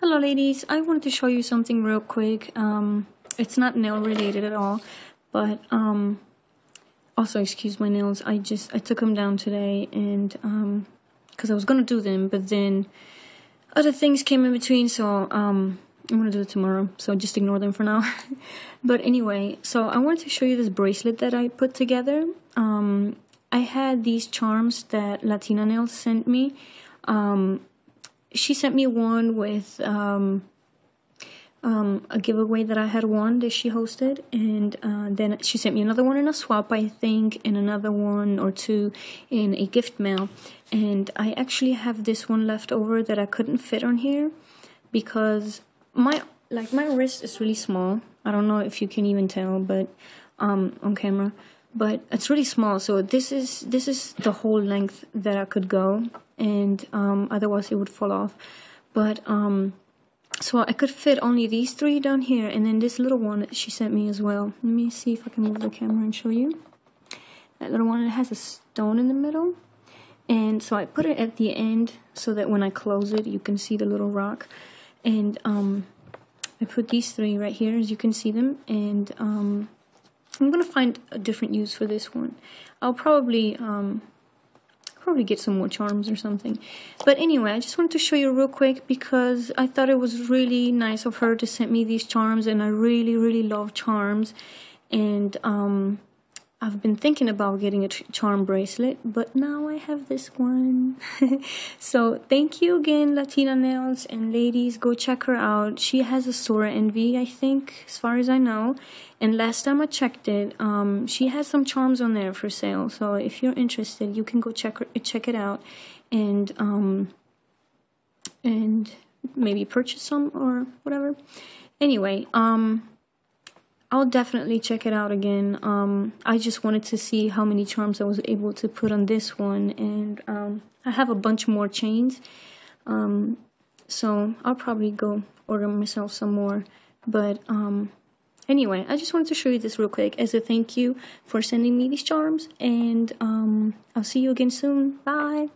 Hello ladies, I wanted to show you something real quick. Um, it's not nail related at all, but um, also excuse my nails. I just I took them down today and um, cuz I was going to do them, but then other things came in between, so um, I'm to do it tomorrow. So just ignore them for now. but anyway, so I wanted to show you this bracelet that I put together. Um, I had these charms that Latina Nails sent me. Um, she sent me one with um, um, a giveaway that I had won that she hosted, and uh, then she sent me another one in a swap, I think, and another one or two in a gift mail. And I actually have this one left over that I couldn't fit on here because my like my wrist is really small. I don't know if you can even tell, but um, on camera, but it's really small. So this is this is the whole length that I could go, and um, otherwise it would fall off. But um, so I could fit only these three down here, and then this little one that she sent me as well. Let me see if I can move the camera and show you. That little one, it has a stone in the middle. And so I put it at the end so that when I close it, you can see the little rock. And um, I put these three right here, as you can see them. And um, I'm going to find a different use for this one. I'll probably um, probably get some more charms or something. But anyway, I just wanted to show you real quick because I thought it was really nice of her to send me these charms and I really, really love charms. And um, I've been thinking about getting a charm bracelet, but now I have this one. so thank you again, Latina Nails and ladies. Go check her out. She has a Storenvy, I think, as far as I know. And last time I checked it, um, she has some charms on there for sale. So if you're interested, you can go check her, check it out, and um, and maybe purchase some or whatever. Anyway, um I'll definitely check it out again. Um, I just wanted to see how many charms I was able to put on this one, and um, I have a bunch more chains. Um, so I'll probably go order myself some more. But um, anyway, I just wanted to show you this real quick as a thank you for sending me these charms, and um, I'll see you again soon. Bye.